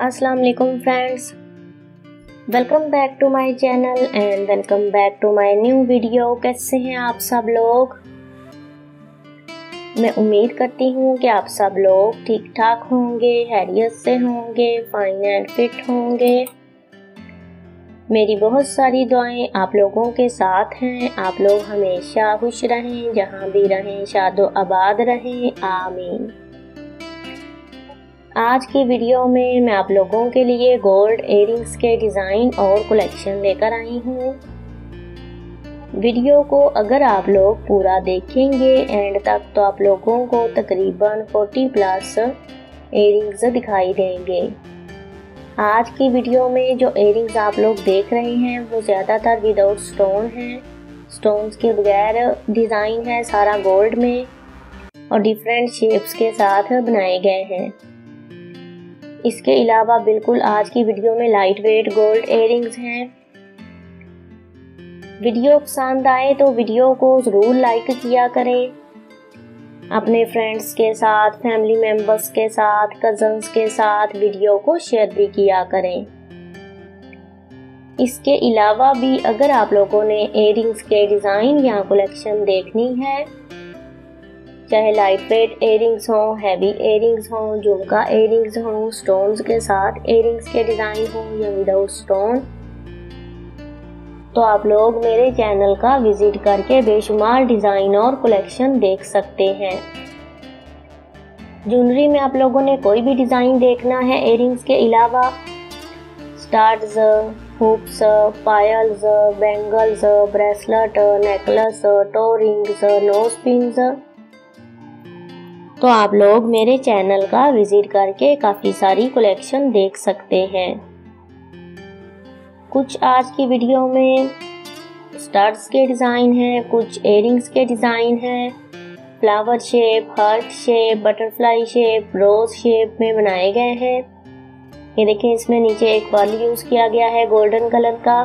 अस्सलाम वालेकुम friends welcome back to my channel and welcome back to my new video कैसे हैं आप सब लोग? मैं उम्मीद करती हूँ कि आप सब लोग ठीक ठाक होंगे, हैरियत से होंगे फाइन एंड फिट होंगे। मेरी बहुत सारी दुआएँ आप लोगों के साथ हैं। आप लोग हमेशा खुश रहें, जहाँ भी रहें शादो आबाद रहें। आमीन। आज की वीडियो में मैं आप लोगों के लिए गोल्ड एयरिंग्स के डिज़ाइन और कलेक्शन लेकर आई हूँ। वीडियो को अगर आप लोग पूरा देखेंगे एंड तक तो आप लोगों को तकरीबन 40 प्लस एयरिंग्स दिखाई देंगे। आज की वीडियो में जो एयरिंग्स आप लोग देख रहे हैं वो ज़्यादातर विदाउट स्टोन हैं। स्टोन्स के बगैर डिज़ाइन है सारा गोल्ड में और डिफरेंट शेप्स के साथ बनाए गए हैं। इसके अलावा बिल्कुल आज की वीडियो में लाइट वेट गोल्ड एयरिंग्स हैं। वीडियो पसंद आए तो वीडियो को ज़रूर लाइक किया करें। अपने फ्रेंड्स के साथ फैमिली मेंबर्स के साथ कज़न्स के साथ वीडियो को शेयर भी किया करें। इसके अलावा भी अगर आप लोगों ने एयरिंग्स के डिज़ाइन या कलेक्शन देखनी है चाहे लाइट वेट एयरिंग्स हों हैवी एयरिंग्स हों झुमका एयरिंग्स हों स्टोन्स के साथ एयरिंग्स के डिज़ाइन हों या विदाउट स्टोन तो आप लोग मेरे चैनल का विज़िट करके बेशुमार डिज़ाइन और कलेक्शन देख सकते हैं। ज्वेलरी में आप लोगों ने कोई भी डिज़ाइन देखना है एयरिंग्स के अलावा stars hooks piles bangles bracelet necklace toe rings nose pins तो आप लोग मेरे चैनल का विज़िट करके काफ़ी सारी कलेक्शन देख सकते हैं। कुछ आज की वीडियो में स्टार्स के डिज़ाइन हैं, कुछ एयरिंग्स के डिज़ाइन हैं। Flower shape heart shape butterfly shape rose shape में बनाए गए हैं। ये देखें, इसमें नीचे एक पर्ल यूज़ किया गया है गोल्डन कलर का।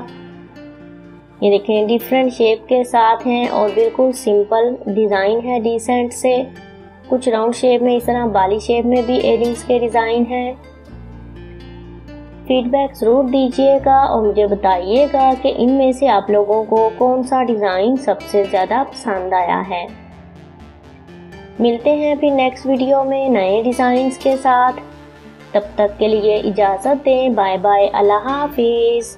ये देखें डिफरेंट शेप के साथ हैं और बिल्कुल सिंपल डिज़ाइन है डिसेंट से। कुछ राउंड शेप में, इस तरह बाली शेप में भी एयरिंग्स के डिज़ाइन है। फीडबैक ज़रूर दीजिएगा और मुझे बताइएगा कि इनमें से आप लोगों को कौन सा डिज़ाइन सबसे ज़्यादा पसंद आया है। मिलते हैं फिर नेक्स्ट वीडियो में नए डिज़ाइंस के साथ। तब तक के लिए इजाज़त दें। बाय बाय अल्लाह हाफिज़।